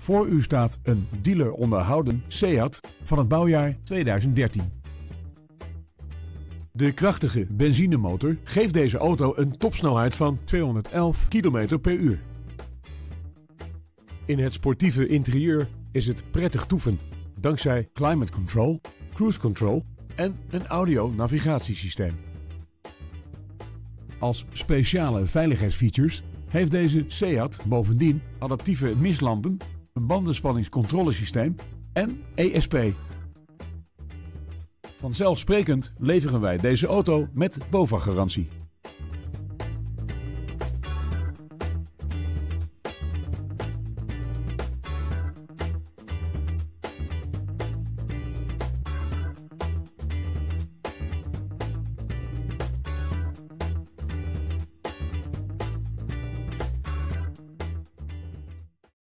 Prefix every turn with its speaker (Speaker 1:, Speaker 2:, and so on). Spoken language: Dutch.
Speaker 1: Voor u staat een dealer onderhouden Seat van het bouwjaar 2013. De krachtige benzinemotor geeft deze auto een topsnelheid van 211 km per uur. In het sportieve interieur is het prettig toeven, dankzij climate control, cruise control en een audio-navigatiesysteem. Als speciale veiligheidsfeatures heeft deze Seat bovendien adaptieve mislampen, een bandenspanningscontrolesysteem en ESP. Vanzelfsprekend leveren wij deze auto met BOVAG-garantie.